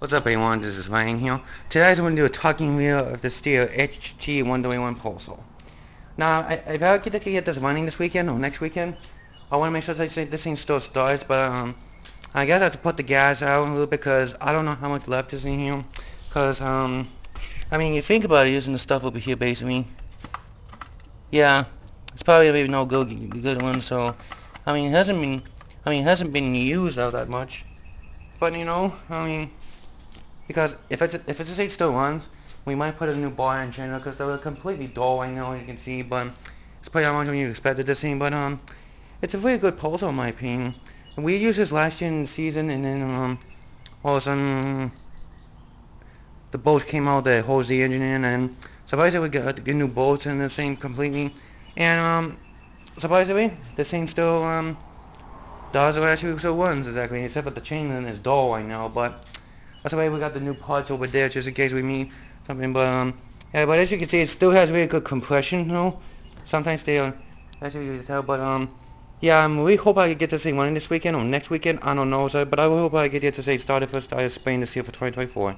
What's up everyone, this is Ryan here. Today I'm going to do a talking wheel of the Stihl HT121 pole saw. Now, I, if I get to get this running this weekend or next weekend, I want to make sure that this thing still starts, but um, I guess I have to put the gas out a little bit because I don't know how much left is in here. Because, um, I mean, you think about it using the stuff over here basically. Yeah, it's probably no good, good one, so, I mean, it hasn't been, I mean, it hasn't been used all that much. But, you know, I mean, because if it's if it's just still runs, we might put a new bar in channel because they're completely dull. I know you can see, but it's probably not what you expected to see. But um, it's a very good pole saw in my opinion. And we used this last year in the season, and then um, all of a sudden the bolts came out that holds the engine in, and surprisingly we got the new bolts in the same completely. And um, surprisingly, the same still um does what actually still runs exactly, except for the chain is dull. I know, but that's why we got the new parts over there just in case we meet something. But um, yeah, but as you can see, it still has really good compression. Know, sometimes they are, as you can tell. But um, yeah, um, we hope I can get this thing running this weekend or next weekend. I don't know, but I hope I get it to say started for started Spain this year for 2024.